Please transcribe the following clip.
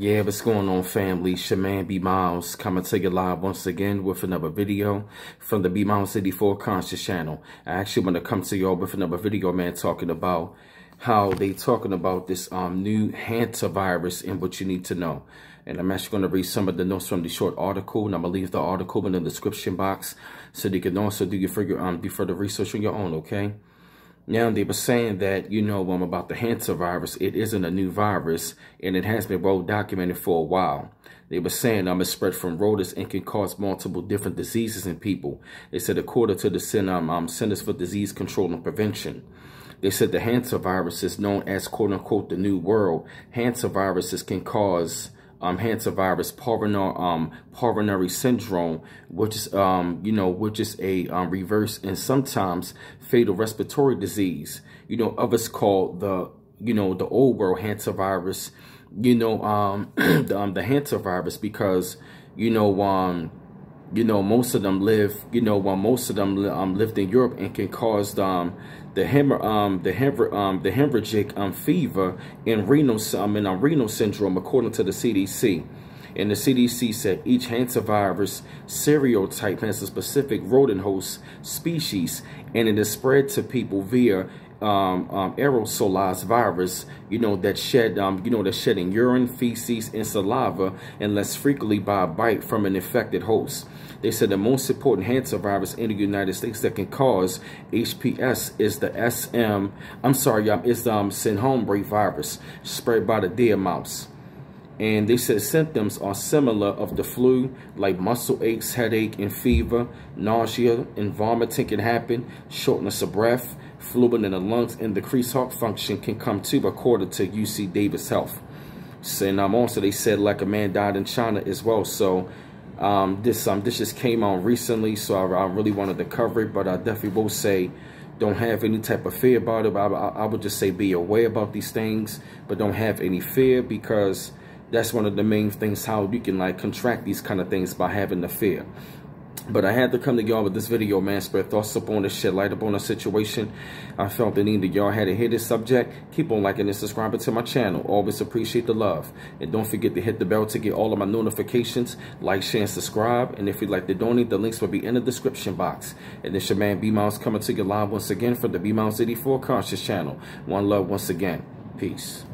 Yeah, what's going on, family? Shaman B Miles coming to you live once again with another video from the B Miles 84 Conscious channel. I actually want to come to y'all with another video, man, talking about how they talking about this um new hantavirus and what you need to know. And I'm actually going to read some of the notes from the short article, and I'm going to leave the article in the description box so you can also do your figure um do further research on your own, okay? Now, they were saying that, you know, um, about the hantavirus, it isn't a new virus, and it has been well documented for a while. They were saying um, it's spread from rodents and can cause multiple different diseases in people. They said, according to the um, um, Centers for Disease Control and Prevention, they said the hantavirus is known as, quote unquote, the new world. Hantaviruses can cause um, hantavirus pulmonary, um, pulmonary syndrome, which is, um, you know, which is a um, reverse and sometimes fatal respiratory disease. You know, others call the, you know, the old world hantavirus, you know, um, the, um, the because, you know, um, you know, most of them live, you know, while most of them um, lived in Europe and can cause um, the hemor um, the hemor um, the hemorrhagic um, fever and renal um, and um, renal syndrome, according to the CDC. And the CDC said each hantavirus serotype has a specific rodent host species, and it is spread to people via um, um, aerosolized virus, you know, that shed, um, you know, that shedding urine, feces, and saliva, and less frequently by a bite from an infected host. They said the most important hantavirus in the United States that can cause HPS is the SM, I'm sorry, y'all, is the um, Sin Nombre virus spread by the deer mouse. And they said symptoms are similar of the flu, like muscle aches, headache, and fever, nausea, and vomiting can happen, shortness of breath, fluid in the lungs, and decreased heart function can come too, according to UC Davis Health. And um, also they said like a man died in China as well. So um, this um, this just came on recently, so I, I, really wanted to cover it, but I definitely will say don't have any type of fear about it. I, I, I would just say be aware about these things, but don't have any fear because that's one of the main things how you can like contract these kind of things by having the fear. But I had to come to y'all with this video, man. Spread thoughts up on this shit, light up on the situation. I felt the need that y'all had to hear this subject. Keep on liking and subscribing to my channel. Always appreciate the love. And don't forget to hit the bell to get all of my notifications. Like, share, and subscribe. And if you'd like to donate, the links will be in the description box. And this your man B-Miles coming to you live once again from the B-Miles 84 Conscious channel. One love once again. Peace.